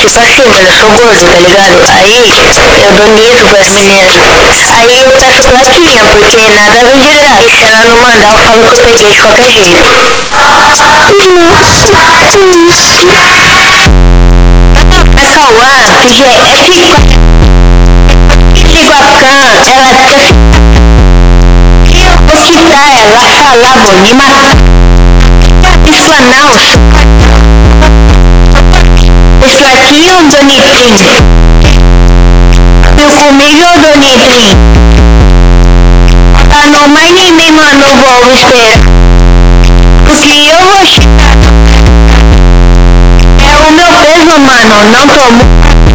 que só chega, eu sou gordo, tá ligado? Aí eu dou livro pras meninas. Aí eu peço plaquinha, porque nada vem de graça. Se ela não mandar, eu falo que eu peguei de qualquer jeito. A Cauã pediu Iguapcan, ela quer eu vou citar ela falar bonima isso não esse aqui é um bonitinho meu comigo é bonitinho a mamãe nem me vou você porque eu vou chitar é o meu peso mano. Não tô